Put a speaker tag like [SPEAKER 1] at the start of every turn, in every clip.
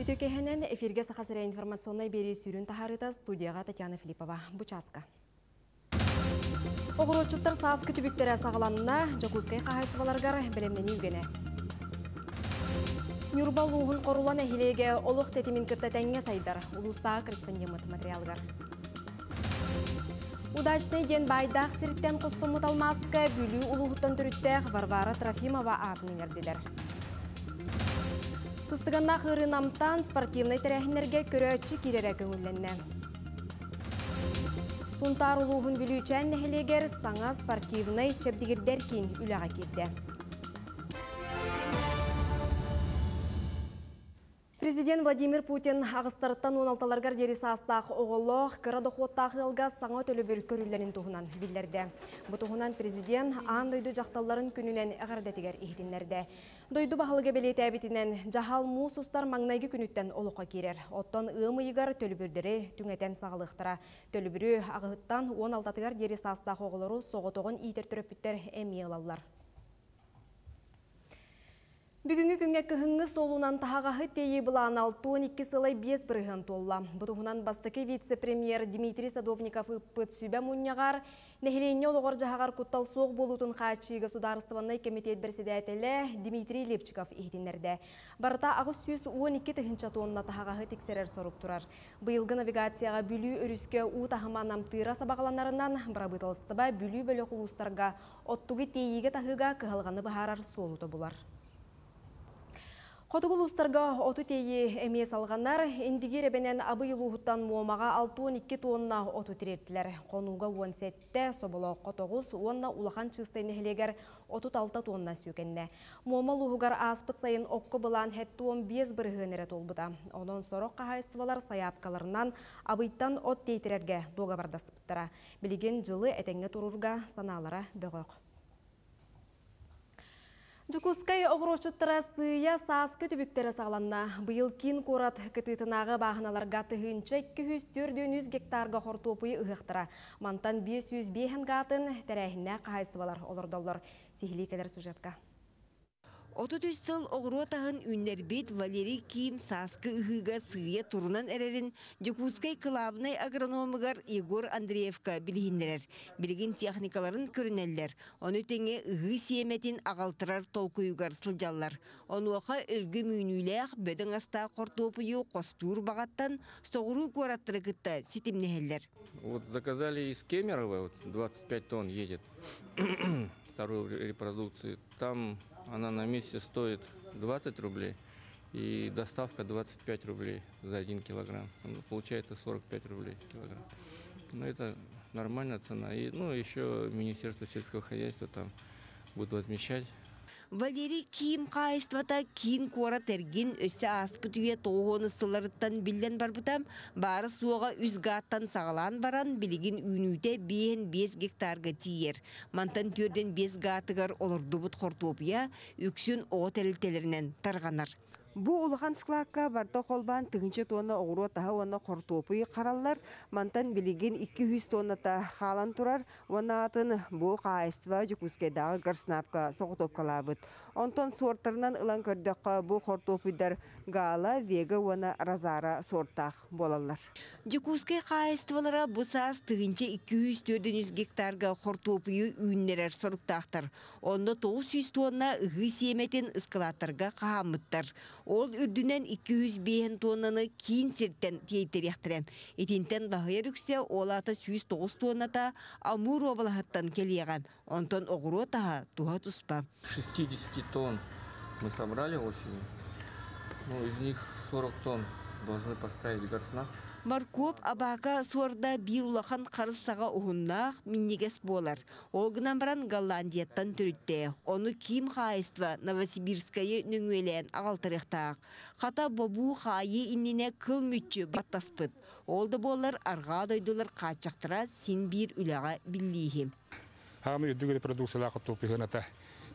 [SPEAKER 1] Үтөкеһенен эфирге сахасыра информационной бери сүйрін тахарыта студияға Татьяна Филиппова. Бучаска. Оғырочуттар сааскы түбіктері сағаланына Жакускай қағайсываларғар білемнені үгені. Нюрбал уғын қорулан әхилеге олық тетімін кітті тәңе сайдар. Улустағы корреспондент материалғар. Удачный ден байдақ сірттен қостымыт алмасқа бүлі ұлығыттан түріттәқ Варвара Трофимова атының ерділер. Сыстығанна қыры намтан спортивный тәрәхінерге көрөтчі керері көңілленне. Сунтар ұлығын бүлүүчән нәхілегер саңа спортивный чепдігірдер кейін үліға керді. Президент Владимир Путин ағыстарыттан 16-ларғар дері састақ оғылық қырадықуаттағы ғылға саңа төлі бір көрілерін тұғынан білдерді. Бұл тұғынан президент аң дойды жақталарын күнінен әғардетігер ихтінлерді. Дойды бағылығы белеті әбітінен жахал мұс ұстар маңнайғы күніттен олыққа керер. Оттан ұмы егар төлі бірдері түңетен сағылықтыра. Төлі бірі ағыттан 16-ларғар дері састақ оғылыру соғытоғын итер түріпіттер. Бүгінгі күнге кіхіңі солунан тағағы тейі бұлан 12 сылай 5 бірігін толла. Бұтығынан бастықы вице-премьер Дмитрий Садовников үппіт сүйбә мұнияғар, нәхіленне олығыр жағағар құттал соқ болутын қачыға сударыстываннай комитет бірседәтелі Дмитрий Лепчиков ихтенлерді. Барыта ағыз сүйіс 12 тіхінші тонна тағағы тексерер сорып тұрар. Бұйылғы навигацияға бүлі өріске у тағыма намтыра сабағаланарынан барабытылыстыба бүлі бөлі құлыстарға оттуғы тейіге тағыға кығылғаны бұхарар солуты бұлар. Қотығыл ұстарға оту тейі әмес алғандар, индигер әбенен абы ұлығыттан муамаға 6-12 тонна оту тіреттілер. Қонуға 17-ті собылы қотығыз, онна улахан чыстайны хелегер 36 тонна сүйкенне. Муама ұлығығар аспыт сайын оққы бұлан хәтті 15 бірғынері толбыда. Онын сорық қағайыстывалар саяпкаларынан абыйттан от тейтірерге доға бардасыптыра. Білеген жылы әтеңге тұрурға саналары бөғіқ. Жукускай оғырушыттыра сыя саскы түбіктері сағланна. Бұйыл кин корат кытытынағы бағыналарға тұхынчы 204 гектарға хортопуы ұғықтыра. Мантан 500 бейхін ғатын тәрәхінне қағайсывалар олырдолыр. Сихили кәдір сюжетка.
[SPEAKER 2] Оту сыл оғруатағын үннербет Валерий Ким саскы үхіға сыя турунан әрерін Жекускай кылабынай агрономыгар Егор Андреевка білгендерер. Білген техникаларын көрінелер. Оны теңе үхі сиеметін ағалтырар толкуюгар сылжаллар. Оны оқа өлгі мүйнүләқ бөдің аста қортопыю қостур бағаттан соғыру көраттыры кітті.
[SPEAKER 3] Вот заказали из Кемерово, вот 25 тонн едет второй репродукции. Там она на месте стоит 20 рублей и доставка 25 рублей за 1 килограмм. Ну, получается 45 рублей килограмм. Но это нормальная цена. И, ну, еще Министерство сельского хозяйства там будет возмещать
[SPEAKER 2] Валерий киім қайыстывата киін кора терген өсі аспыт үйе тоғыны сыларыттан білден барбытам, бары суға үзгаттан сағалан баран білігін үнүйте бейін 5 гектарға тиер. Мантан төрден 5 гатыгар олырдубыт хортопия, үксін оғы тәлілтелерінен тарғанар. Бу улахан склакка барда холбан тыгынчы тонна оғыру таһа уонна хортопуй қараллар, мантан билигин 200 тонна та халан турар, уонна атын бу қайсыва жүкускедағы гарснапка соғытопкалабыт. Онтон сорттарынан ылан көрдөкка бу хортопуйдар гала, вега уонна разара сорттах болалар. Жүкуске қайсывалара бу саас тыгынчы 200-400 гектарга хортопуйы үйіннерер соруктақтар. Онда 900 тонна ығы семетін ыскалаттарға қағамыттар. Ол үрдүнен 200 бейін тоннаны кейін серттен тейтеряқтырам. Етінтен бағайыр үксе, ол ата 109 тонната амур обалахаттан келиягам. Онтон оғыру таға туға тұспа.
[SPEAKER 3] 60 тонн мы собрали осенью. Ну, из них 40 тонн должны поставить горснах.
[SPEAKER 2] Маркоп абака суарда бир улахан қарыс саға ұхыннақ миннегес болар. Ол гынан баран Голландияттан түрітті. Оны ким хайства Новосибирскайы нүңелен ағалтырықтақ. Қата бобу хайы иннене кыл мүтчі баттаспыт. Олды болар арға дойдулар қачақтыра биллихим.
[SPEAKER 4] Хами үдүгүле продукциялар катып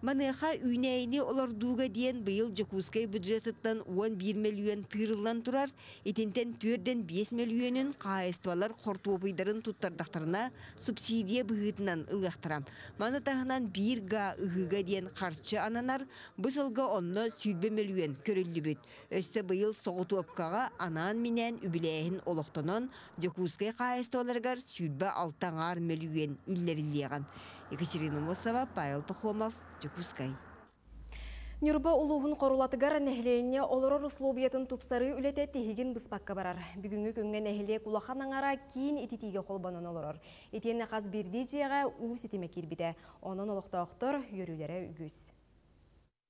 [SPEAKER 2] Маныха үйнәйіні олордуға дейін бұйыл Жакускай бюджетіттен 11 миллион тырылан тұрар, етентен түрден 5 миллионын қайыстывалар қорту бұйдарын тұттардақтарына субсидия бұғытынан ылғақтырам. Маны тағынан бір ға ұғыға дейін қарчы ананар, бұсылға онны сүйбе миллион көрілі бүт. Өсі бұйыл соғыту өпкаға анан менен үбіләйін олықтанын Жакускай қайыстываларғар сүйбе алтаңар миллион үллеріліған. Екатерина Мосова, Павел Пахомов, Жакускай.
[SPEAKER 1] Нюрба улуғын қорулатыгар нәхіленне олорор условиятын тупсары үлете тегін бұспаққа барар. Бүгінгі күнген нәхіле кулахан аңара кейін ититиге қолбанын олорор. Етені қаз бірді жеға у сетеме кирбіде. Оның олықтақтыр йөрілері үгіз.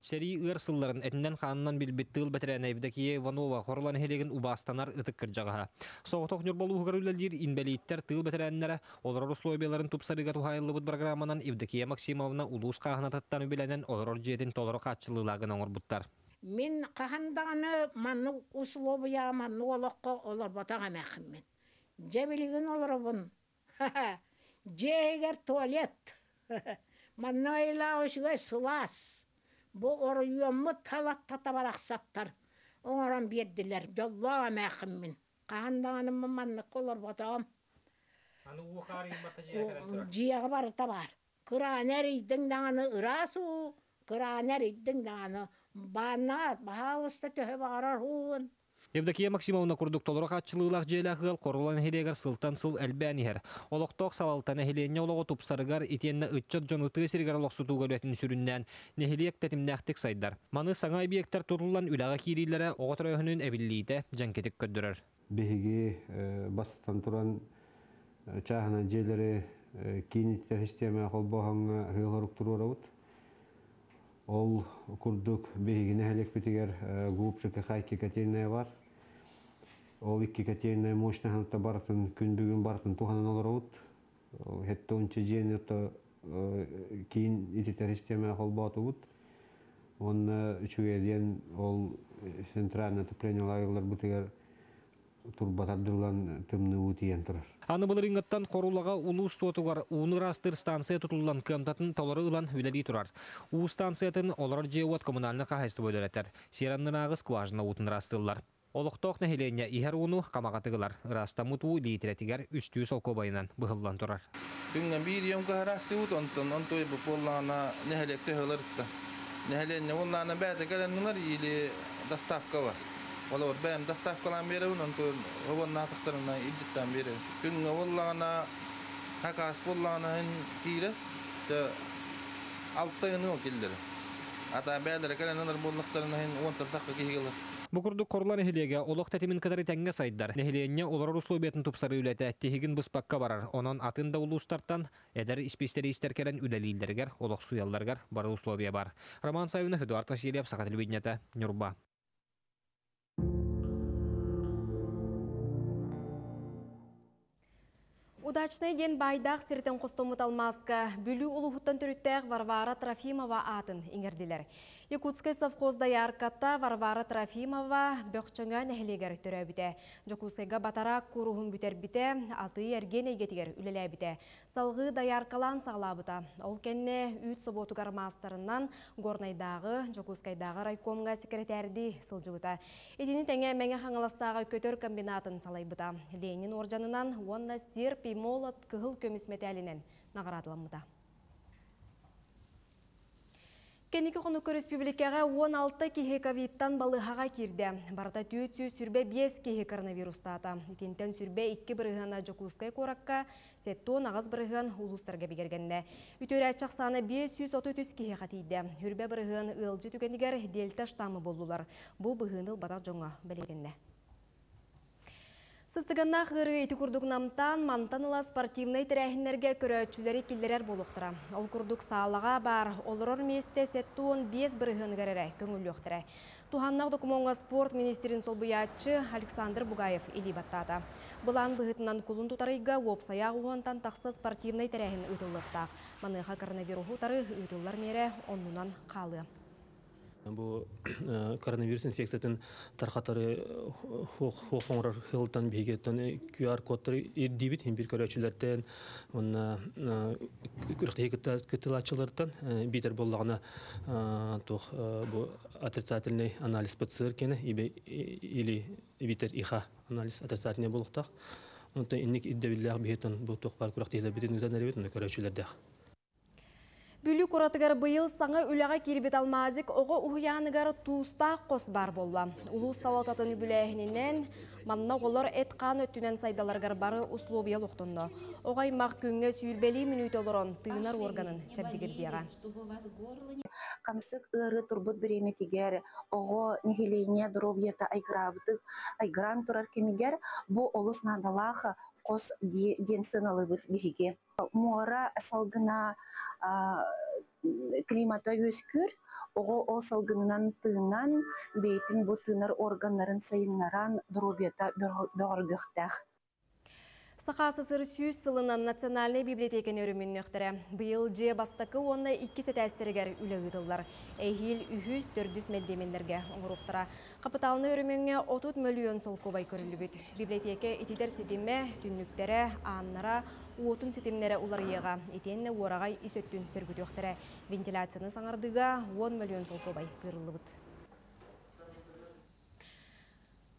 [SPEAKER 5] Сери ыр сылларын этинен ханынан билбит тыл бетерен Евдокия Иванова хорлан хелеген убастанар ытык кыржагаха. Соғытоқ нюрболу хугарулалир инбелиттер тыл бетереннere олорор условияларын тупсарыга тухайылыбыт программанан Евдокия Максимовна улус каханататтан үбіленен олорор жедин толору катчылылагын оңорбуттар.
[SPEAKER 6] Мен қахандағаны манны условия манны олыққа олар батаға мәхіммен. Жебілігін оларыбын. Жегер туалет. Манны айла өшіге сылас. Бұ орыйымы талат татабар ақсаттар. Оңаран берділер. Жоллаға мәхіммен. Қахандағаны манны олар батағым. Жияғы бар табар. Кыранер иддің дағаны ырасу, кыранер иддің дағаны бана, бағалысты төһі бағарар хуын.
[SPEAKER 5] Евдокия Максимовна курдук толору катчылыылах желахыгал корулан хелегер сылтан сыл әлбәнихер. Олоқтоқ салалтан эхиленне олоғы тупсарыгар итенне ытчат жону сиргар лоқсутуга лөтін сүрүннән нехилиек тетимнәхтик сайдар. Маны саңа объекттер турулан үлага кирилere оғытыр өһүнүн эбиллиите жанкетик көддөрөр.
[SPEAKER 7] биһиги бастан туран чаһана желери киниттер система холбоһаңа хыылорук туруорабыт ол курдук биһиги нэһэлек битигер губчыка хайки катериная бар ол икки катериная мощныханта барытын күн бүгүн барытын туханан олорабыт хетте унча жиенерто кийин ититер система холбоотубут онна үчүгө диэн ол центральный отопление лагерлер бутигер турбатардылан тымны утиен турар
[SPEAKER 5] Аны былырыңыттан корулага улус туотугар ууныр астыр станция тутулан кымтатын толоры ылан үлели турар. У станциятын олар жеуат коммунальны кахайсты бөлөрөтер. Сираннын агыс кважына утын растылар. Олықтоқ нәхилене ихер уну камагатыгылар. Растамуту литретигер үстүү солко байынан быхыллан турар.
[SPEAKER 3] Күнгän биirium kaharasti ut onton on toibu pullana nehelek töhölörttä. Nehelen ullana päätä kädennular ili dastavka var. Olor bäm dastavkalan beri unon tuon ovon nahtahtarana idjittan beri. Künga ullana hakas pullana hen kiire. Te alttayını o killeri. Ata bädere kädennular bullaktarana hen uontar takka kihigilar.
[SPEAKER 5] Букурду корлан эхилеге олох тетимин кадары тәңге сайдар. Нехиленне олар условиятын тупсары үләтә тегин буспакка барар. Онон атын да улустартан эдер испестери истеркерен үлелилдергер, олох суялларгар бары условия бар. Роман Савинов, Эдуард Васильев, Саха телевидениета, Нюрба.
[SPEAKER 1] Удачный ден байдақ сертен қостомыт алмаска бүлі ұлығыттан түріттәғ Варвара Трофимова атын иңерділер. Якутскай совхозда яркатта Варвара Трофимова бөкчөңө нәхілегер түрі біте. Жокускайга батара куруғын бүтер біте, аты ерген егетігер үлелі біте. Салғы даяркалан сағлабыта. Ол кенне үт соботугар мастарынан горнайдағы Жокускайдағы райкомға секретәрді сылжыбыта. Етені тәңе мәңе хаңаластағы көтөр комбинатын салайбыта. Ленин оржанынан онна серп молот кыгыл көміс метәлінен нағарадыламыда. Кенекі құнықы республикаға 16 кеге ковидтан балығаға кирді. Барда түйет сүйі сүрбе 5 кеге коронавирустата. Итентен сүрбе 2 бірігіна жокускай коракка, сеттон ағыз бірігін улустарға бігергенде. Үтөрі әтчақ саны 530 кеге қатейді. Үрбе бірігін ылжы түгенігер дельта штамы болулар. Бұл бұғыныл батақ жоңа білегенде. Сыстығына ғыры еті күрдік намтан мантаныла спортивный тірәхінлерге көрәтшілері келдерер болуқтыра. Ол күрдік сағалаға бар, олырыр месте сеттуын без бірігін кәрірі көңіл өқтірі. Туханнақ докумонға спорт министерін солбыятчы Александр Бугаев или баттата. Бұлан бұғытынан күлін тұтарыға опсая ұғантан тақсы спортивный тірәхін ұтылықтақ. Маныға коронавируху тары ұтылар мере оннынан қалы.
[SPEAKER 8] Бу э, коронавирус инфекциятын тархатары хоңрар хылтан бигеттен QR кодтары иддибит хим бир көрөчүлөрдөн күрөхтеги кытылачылардан битер боллагына тух бу отрицательный анализ ПЦР кене или битер иха анализ отрицательный болуктак. Тух бар битен.
[SPEAKER 1] Бүлі құратығар бұйыл саңа үліға кербет алмазик оғы ұхияныгар туыста қос бар болла. Улу салататын бүләйінінен манна олар эт қан өттінен сайдаларғар бары условия лұқтынды. Оғай мақ күнге сүйілбелі минут олырын тыынар органын чәбдігірдеға.
[SPEAKER 9] камсык ыры турбут биреметигер ого нихилине дробьета айграбдык айгран турар кемигер бу олус надалаха кос ден сыналыбыт муара салгына климата өскүр ого ол салгынынан тыынан бейтин бу тыынар органнарын сайыннаран дробьета бөгөргөхтах
[SPEAKER 1] Сақасы сыр сүйіз сылынан национальный библиотекен өрімін нөқтірі. Бұйыл же бастақы онна 2 сәтәстірігер үлі. Әйхил үхіз төрдіс мәддемендерге ұңырықтыра. Қапыталыны өріміңе 30 миллион сол көбай көрілі бүт. Библиотеке итидер сетиме, түнніктері, аннара, уотун сетимнері улар еға. Етенне орағай исөттін өқтірі. Вентиляцияны саңардыға 10 миллион сол көбай көрілі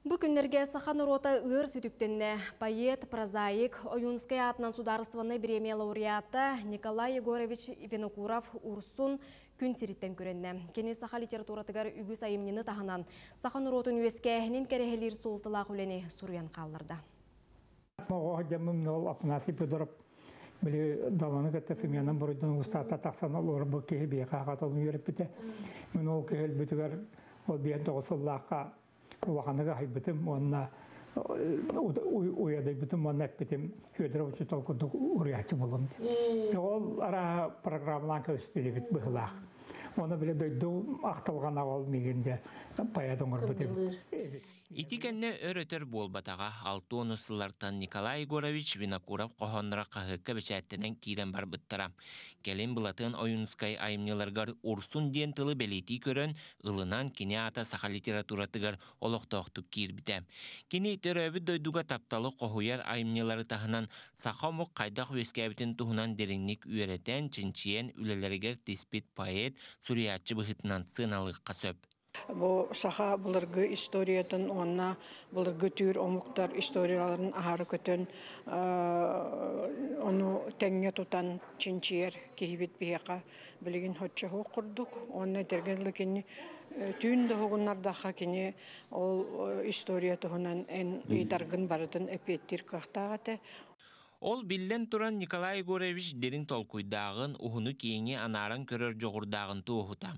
[SPEAKER 1] Бұл күннерге Сахан Урота ыр сүтіктенне поэт, прозаик, Оюнская атынан сударстваны премия лауреаты Николай Егорович Винокуров Урсун күн сириттен көренне. Кені Саха литературатыгар үгі сайымнені таханан Сахан Уротын өскәхінен кәрехелер солтылақ үлені сұруян қалырда.
[SPEAKER 10] Моға жамым нол апнасы пөдіріп біле даланы кәтті сымянан бұрыдан ұстата тақсан ол орбы кеhe бейқа қаталын үйеріп біте. Мен ол кехел бүтігер ол бейін тоғысыллаққа уақаныға хайбытым, онна уядай бітім, онна әппетім Федоров толкунды уриячы болым. Ол ара программалан көспеді біт бұғылақ. Оны біле дөйді ақталғана ол мегенде паядың ұрбытым.
[SPEAKER 11] Итикенне өрөтөр болбатаға алты онысылартан Николай Егорович Винокуров қоғаныра қағыққа бәчәттенен кирен бар бұттара. Келін бұлатын ойынскай айымнеларғар урсун ден тылы белети көрін, ылынан кене ата саха литературатыгар олықтоқтық кирбіті. Кені төрөбі дойдуға тапталы қоғуяр айымнелары тағынан сақамық қайдақ өскәбітін тұхынан дереңнік үйеретен чинчиен үлелергер теспит поэт суриятчы бұхытынан сыналыққа сөп.
[SPEAKER 12] Бу саха булыргы историятын онна булыргы түр омуктар историяларын ахары көтөн ону теңге тутан чинчиер кихибит бияка билигин хотчо хо курдук. Онна тергенле кини түүн да хугуннардаха кини ол история туһунан эн ыйтаргын барытын эпеттир кахтагате
[SPEAKER 11] Ол биллен туран Николай Егорович дерин толкуйдағын ухуну кейіңе анаран көрөр жоғырдағын туохута.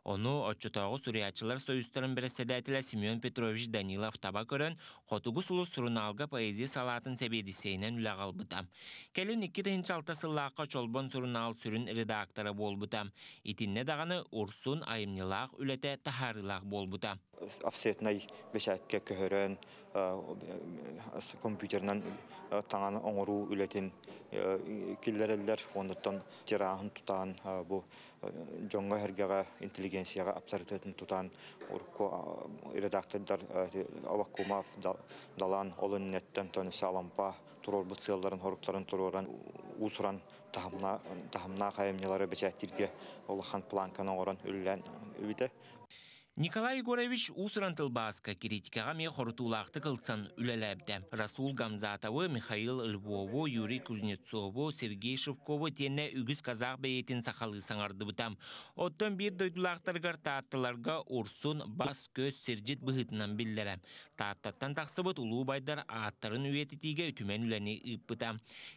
[SPEAKER 11] Оны отчутағы суриячылар союстарын бірәседәтілі Семен Петрович Данилов таба көрін, қотугу сулу суруналга поэзия салатын себедисейнен үләғал бұта. Келін 2-6 сыллаққа чолбон сурунал сүрін редакторы бол бұта. Итинне дағаны Урсун айымнылақ үләте тахарылақ бол бұта.
[SPEAKER 13] Офсетнай бешәкке көһөрөн компьютернан таңаны оңыру үлетин киллереллер онуттан тираһын тутаан бу жоңга хергага интеллигенцияга абсолютын тутаан урко редактордар авакумав далан олон неттен тон салампа турор бутсылларын хоруктарын туроран усуран тахамна тахамна кайымнялары бечәттирге олахан планканы оран үллән үбите.
[SPEAKER 11] Николай Егорович усыран тылбаска критикаға ме хорутулақты кылсан үлеләбді. Расул Гамзатовы, Михаил Львову, Юрий Кузнецову, Сергей Шевкову тенне үгіз казақ бәйетін сақалы саңарды бұтам. Оттан бір дойдулақтарғар тааттыларға урсун бас көз сержет бұғытынан білдері. Тааттаттан тақсыбыт ұлу байдар аттарын үйетітіге үтімен үләне ұппыта.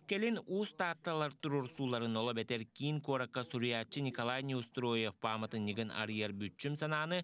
[SPEAKER 11] Келін уыз таатталар тұрыр суларын ола бәтер кейін коракка суриятчы Николай Неустроев паматын неген арияр бүтчім сананы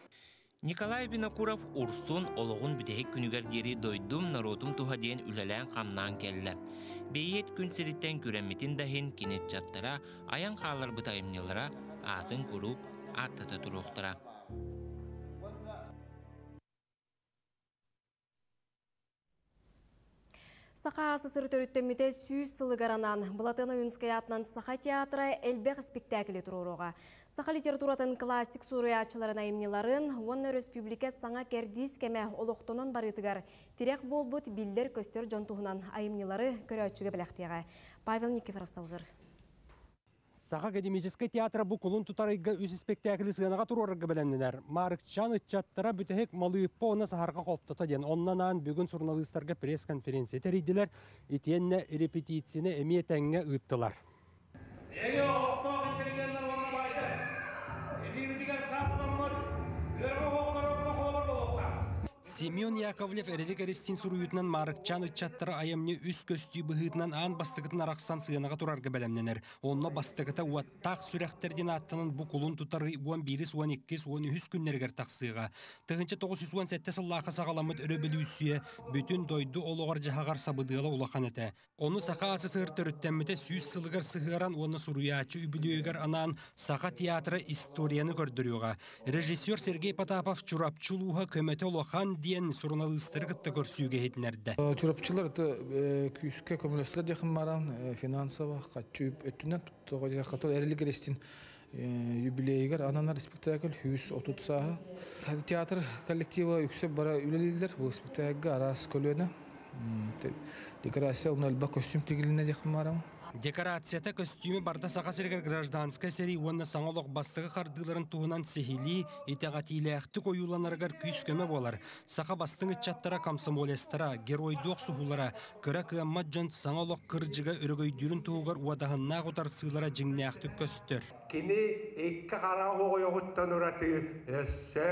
[SPEAKER 14] Николай
[SPEAKER 11] Бинокуров урсун ологун бүтехек күнүгер дери дойдум народум туха ден үлелен камнан келле. Бейет күн сириттен күрәммитин дахин кинет чаттара, аян халар бытайымнелара, атын курук, аттата туруқтара.
[SPEAKER 1] Сақа асысыр төріттеміде сүйіз сылыгаранан Балатына Юнская атынан Сақа театры әлбәқ спектаклі тұруруға. Сақа литературатын классик сурыячыларын айымнеларын, оны республика саңа кәрдіз кәмә олықтонын барытыгар. Тирек болбут билдер көстер жонтуғынан айымнелары көрәтшіге біләқтеға. Павел Никифоров салғыр.
[SPEAKER 15] Саха академический театра бу кулун тутарыгга үз спектакли сыганаға турорга беләннеләр. Марыкчан ытчаттара бүтәһек малыйппа оны сахарга коптата ден. Оннанан бүгін журналистларга пресс-конференция теридиләр. Итенне репетицияны эме тәңгә ыттылар. Семен Яковлев эрелик эрестин суруютунан марыкчан ытчаттара аямне үс турарга белемненер. Онно бастыгыта уаттак сүрәхтердин аттанын бу кулун тутары уан бирис уан иккис уан үһүс күннергер таксыга. Тыгынча 917 сыллаха сагаламыт өрөбөлүүсүе бүтүн дойду ологор жахагар сабыдыла улахан эте. Оны саха асы сыгыр төрүттәммите сүүс сылыгар сыгыран оны суруячы үбүлүөгөр анан саха театры историяны көрдүрүүга. Режиссер Сергей Потапов чурапчулууга көмөтө улахан диен журналисттер кытта көрсүүгө хетнерде.
[SPEAKER 16] Чурапчылар это күйіске көмілестілер дейхін маран, финансово, қатчүйіп өттінен, тоғы қатол әрілік ерестін юбилейгер ананар спектакль хүйіс отут саға. Театр коллективы үксеп бара үлелілдер, бұл спектакльға арас көлөні. Декорация, оны әлбә костюм тегіліне дейхін маран.
[SPEAKER 15] Декорацията костюмы барда сақа сергер гражданская сери уанна саңолық бастығы қардыларын туғынан сехили, итағатиләқті коюланаргар күйіскөмі болар. Сақа бастың чаттара комсомолестара, геройдуқ сухулара, кыра кыаммат жон саңолық кыржыға өрөгөйдүрін туғар уадағынна ғутар сылара жіңнәқті көстір.
[SPEAKER 17] Кини икка қара хоғойоғыттан ұраты өссі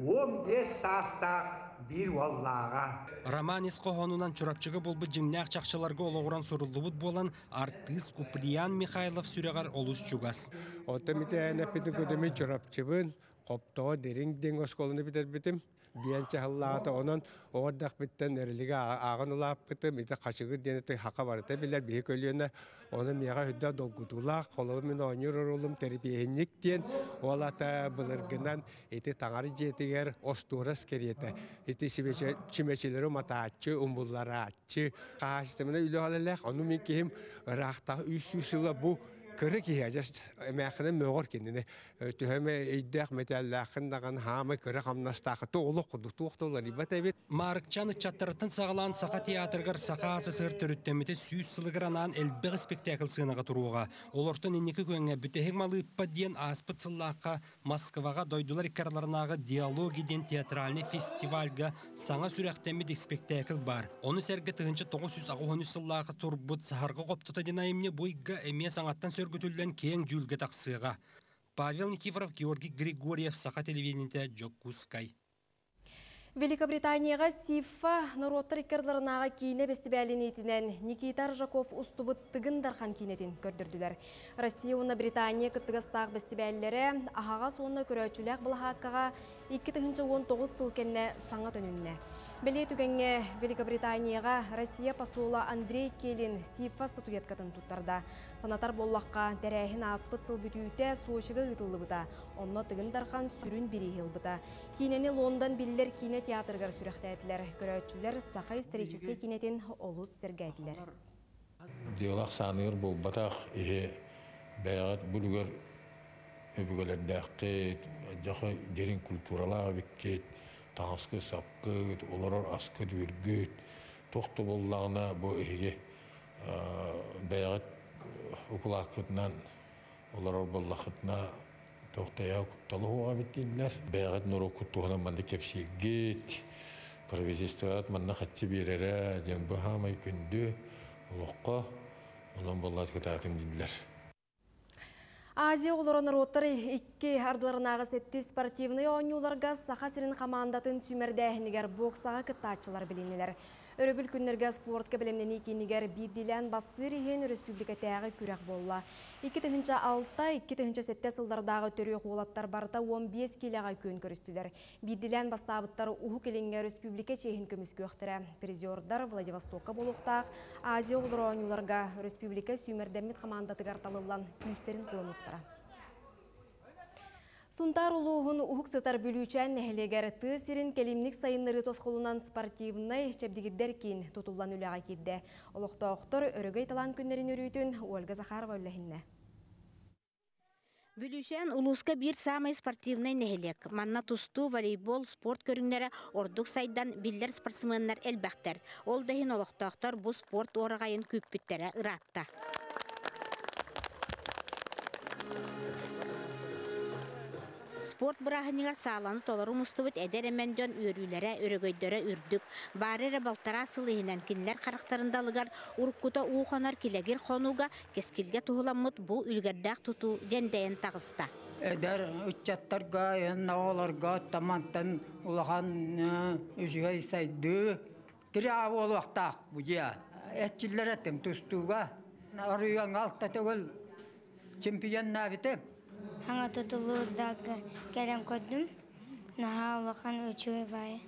[SPEAKER 17] 15 саста bir валлаға.
[SPEAKER 15] Романис қоғонунан чурапчығы болбы жіңнәқ чақшыларға олығыран сұрылыбыт болан артист Куприян Михайлов сүрегар олус чугас.
[SPEAKER 18] Көдемі чурапчыбын, қоптоға дерің ден осколыны бітер бітім. Биен чахаллаата онон оордах биттен эрилиге агын улаап битим ите кашыгыр денете хака барыта билер бии көлүөнө оны мияга хүдда долгутулаах колобу мен оñур орулум тербиенник диен олата былыргынан ити таңары жетигер остурас кериете ити сибече чимечилери матаачы умбуллараачы кааштымына үлө алалах ону мен кихим ырахтаа үс үсүла бу кыры киһи ажас эмээхинэ мөҕөр кинини түһөмэ эйдээх метэллээхин даган хаамы кыры хамнастаахы тоолу кудук туохтолар ибат эбит
[SPEAKER 15] Маркчан чаттырытын сағалан сақа театргар асы сыр төрүттемите сүүс сылыгыранан элбег спектакль сыынага туруга. Олортон инники көңе бүтехек малыппа диен аспыт сыллааққа Москваға дойдулар иккарларынағы диалоги ден театральный фестивальга саңа сүрәхтемит спектакль бар. Оны сәрге тыгынчы 913 сыллаақы турбут сахарга коптыта динайымне буйга эме саңаттан сөргүтүлден кең жүлге тақсыға. Павел Никифоров, Георгий Григорьев, Саха телевидениете, Джокускай.
[SPEAKER 1] Великобританияға СИФА народтар иккерларынаға кейіне бестібәлінетінен Никита Ржаков ұстыбыт тыгын дархан кейнетін көрдірділер. Россия оны Британия кыттығыстағы бестібәлілері ағаға соны көрәчіләк бұл хаққаға 2019 сылкенне саңа төнінне. Беле түгенге Великобританияға Россия посула Андрей Келин СИФА статуяткатын туттарда. Санатар боллаққа дәрәхін аспыт сыл бүтүйті сошыға ғытылы бұта. Онна тыгын дархан сүрін хил бұта. Кейнені Лондон биллер кейне театргар сүрәхтәтілер. Көрәтчілер сақай встречесі кейнетін олус сергәтілер.
[SPEAKER 19] Диолақ санығыр бұл батақ өбігелердәқті жақы дерин культуралағы беккет тағысқы сапқыт, оларар асқыт үргіт, тоқты боллағына бәйғат ұқылақытынан, оларар боллақытына тоқтая құтталы оға біттелілер. Бәйғат нұры құттуғына манды кепсегет, правительствоят манна қатты берері, ден бұл хамай күнді, ұлыққа, онан боллат кытатын дилер.
[SPEAKER 1] Азия оларын роттары икки ардыларынағы сетті спортивный ойнуларға сақа сірін командатын сүмердәхінігер боксаға кыттачылар білінелер. Өрөбүл күннерге спортка білемнені кенігер бірділен бастыр ehen республика тәғі күрек болла. 2-6 алта, 2-7 сылдардағы төрі қолаттар барыта 15 келеға көн көрістілер. Бірділен бастабыттары ұху келенге республика чейін көміс көқтірі. Призиордар Владивостокка болуқтақ, Азия олыроонюларға республика сүймердемет командаты гарталылан күстерін қылынықтыра. Сунтар улуғын ұхық сытар бүлүүчән нәхелегер тысырын келимник сайынныры тосқолунан спортивны чәбдігіддер кейін тұтылан үліға кирді. Олықта оқтыр өрігей талан күннерін өрүйтін Ольга Захарова өліхінне.
[SPEAKER 20] Бүлүшен улуска бир самый спортивный нехелек. Манна тусту волейбол спорт көрүңнәре ордук сайдан биллер спортсменнар элбәхтер. Ол дәһин олоқтақтар бу спорт орагайын күппүттәре ыратта. Спорт бұрағынығар сағланы толыру мұстыбыт әдер әмен жон үйрүлері, өрігөйдері үрдік. Барыры балтара сылығынан кинлер қарақтарындалығар ұрыққыта уғанар келегер қонуға кескілге тұғыламыт бұл үлгердақ тұту жәндәйін тағыста.
[SPEAKER 21] Эдер үтчаттарға, нағаларға тамантан улахан үжігай сайды. Тірі ау олуақтақ бұдия. Әтчілер әттім тұстуға. Арыяң алтта төгіл чемпион нәбітім.
[SPEAKER 22] Тутулу зага келем көддүм. Наха улахан өчөй бай.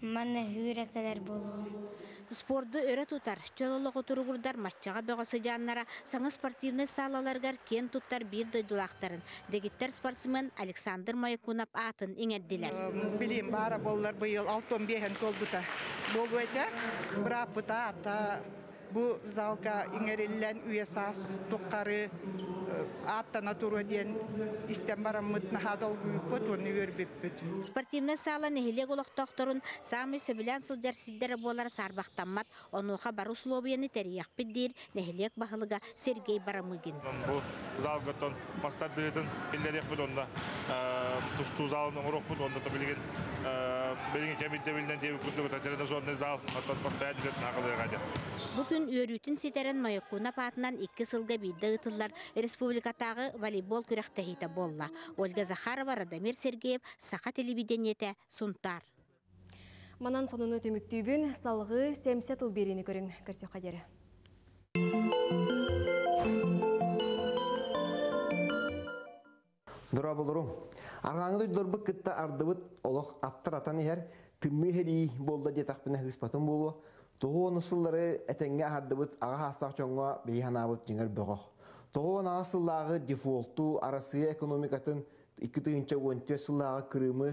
[SPEAKER 22] Манна хүрә кадәр болу.
[SPEAKER 20] Спорду өрі тұтар, чололық отыруғырдар матчаға бөғасы жаннара саңы спортивный салаларгар кен тұттар бір дойдулақтарын. Дегиттер спортсмен Александр Майкунап атын еңәдділер.
[SPEAKER 23] Билим бара боллар быйыл 6-15 колбута. Болу әйтә, бра пыта ата бу залга иңереллән уясас туққары аттана туру ден истен бараммыт нахадал гүйпөт оны өрбеппет.
[SPEAKER 20] Спортивный сала нехиле голоқтоқторун самый сөбілән сылжар сиддері болар сарбақтаммат, онуға бар условияны тәрияқ биддер нехилек бағылыға Сергей Барамыгин.
[SPEAKER 24] Бу залгатон мастадыдын келдерек бит онда тусту залын оңырок бит онда билген билген кемитте билген деби күндүгү тренажерный зал отон постоянно дет нагылыга
[SPEAKER 20] Бүгін өрүтін сетерен Майокуна патынан икки сылга бидді ытылар республикатағы волейбол күрәқтәхиті болла. Ольга Захарова, Радамир Сергеев, Сақа телевидениеті, Сунтар.
[SPEAKER 1] Манан сонуны төміктүйбін салғы сәмсет ұлберені көрің. Көрсе қадері.
[SPEAKER 25] Дұра болырым. Арғаңды дұрбы кітті ардыбыт олық аттыр атан ехер тымны хери болда детақпына хыспатын болу. Тоғы оны сыллары әтенге ардыбыт аға хастақ чоңға бейханабыт жеңер бұғық. Тоғы оны сыллағы дефолту арасы экономикатын 2-тыгынча гонтө сыллағы кырымы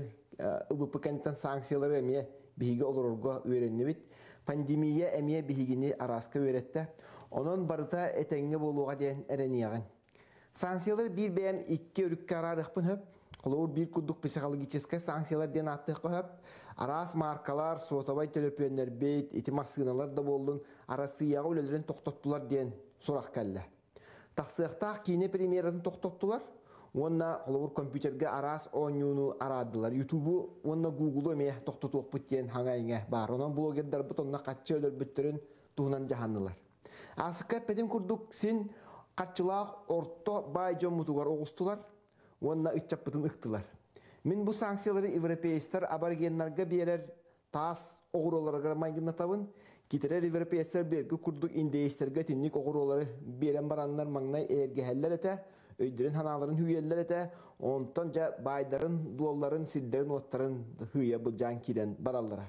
[SPEAKER 25] ылбыпы кәнттен санкциялары әме биһиге олорорго үйренне бит. Пандемия әме биһигини араска үйретті. Онон барыта этеңге болуға ден әренияған. Санкциялар бир бәм икки өрүккә арарыхпын höp. Колор бир кудук психологическая санкциялар ден аттык höp. Арас маркалар, сотабай төлөпөннөр бейт, ити машиналар да болдун, арасыяга үлелерин токтоттулар ден сурак келди. Тақсықтақ кейіне премьератын тоқтоттулар. Онна қолуыр компьютерге арас ойнуну арадылар. Ютубу онна Google эме тоқтотуық бүттен хаңайыңа бар. Онан блогердар бұт онна қатчы өлір бүттерін туғынан жаханнылар. Асыққа пәдім күрдік сен қатчылақ орто бай жон мұтуғар оғыстылар. Онна үтчап бұтын ұқтылар. Мен бұл санкциялары европейстер аборигенларға берер тас оғыроларға майгынна табын. Китерер европейстер бергі күрдік индейстерге тінник оғыролары берен баранlar маңнай әргәһәлләр әтә, өйдерін ханаларын хүйелләр әтә, онтан жа байдарын, дуалларын, силдерін, оттарын хүйе бұл жан кирен бараллара.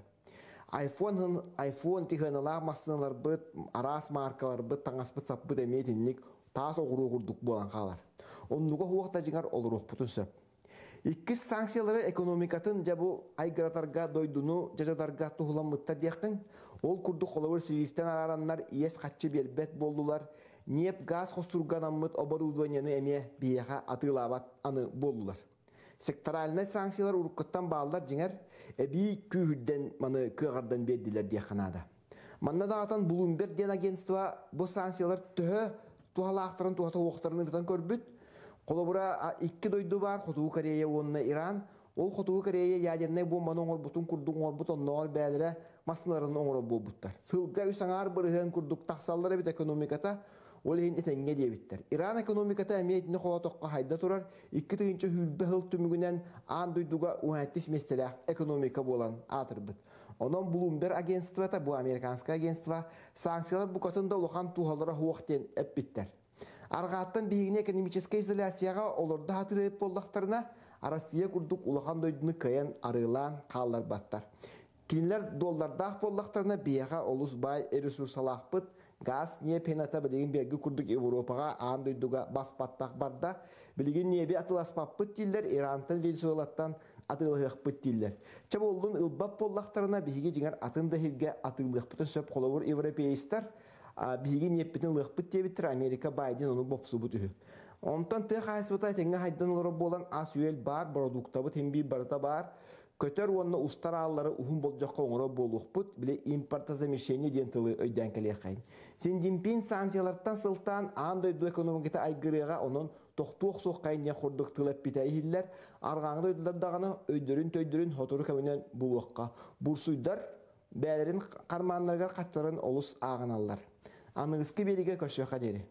[SPEAKER 25] iPhone iPhone тиханалар масыналар быт, арас маркалар быт, таңас быт сап быт әмей тінник таас оғыру күрдік болан қалар. Оннуға хуақта жыңар олыруқ бұтын сөп. Иккис санкциялары экономикатын жабу айгыратарга дойдуну жажадарга тухуламмыттар диякын. Ол курду қолауыр свифтен арараннар иес қатчы бербет болдулар. Неп газ хостурганаммыт оборудованияны эме бияха атылабат аны болдулар. Секторальный санкциялар уруккаттан баалар жеңер эби күйүрден маны кыгардан бердилер дияканада. Манна дагатан Bloomberg ден агентство бу санкциялар төһө тухалаактарын тухата уктарын ыртан көрбүт. Колобура икки дойду бар Хотуу Корея онна Иран. Ол Хотуу Корея ядерный бомбаны оңор бутун курдуң оңор бут онноор бәлере масларын оңор болбуттар. Сылга үсаңар бырыгын курдук таксаллары бит экономиката ол ен этеңге дебиттер. Иран экономиката әмиетini холотоққа хайда турар, икки тыгынча хүлбе хыл түмүгүнен ан дойдуга уәттис местелях экономика болан атырбыт. Онон Bloomberg агентство та бу американское агентство санкциялар бу котында улахан тухалара хуактен Аргааттан бигине экономическая изоляцияга олорду хатырып болдактарына Россия курдук улахан дойдуны каян арылан каллар баттар. Кинилер доллардах болдактарына бияга олус бай ресурсалахпыт газ не пената билигин берги курдук Европага аан дойдуга баспаттак барда билигин небе атыласпаппыт диллер Ирантан Венесуэлаттан атылыхпыт диллер. Чаболдун ылбап болдактарына биги жиңер атын да хилге атылыхпытын сөп коловур европейстер биги неппитин лыхпыт дебиттер Америка Байден onu бопсубут үһү. Онтан ты хайсбыта теңге хайдан олары болан ас үйел бар, продуктабы темби барыта бар, көтөр онна устар аллары ухун болжаққа оңыра болуқпыт, біле импортозамещение ден тылы өйден келе қайын. Синдимпин санкциялардан сылтан андойду экономиката айгырыға оның тоқтуық соқ қайын не құрдық тылып битай хиллер, арғаңды өйділердағаны өйдірін төйдірін хотуру көмінен болуаққа. Бурсуйдар бәлерін қарманларға қаттарын олыс ағыналар. Аныңызки береге көрсөқа дері.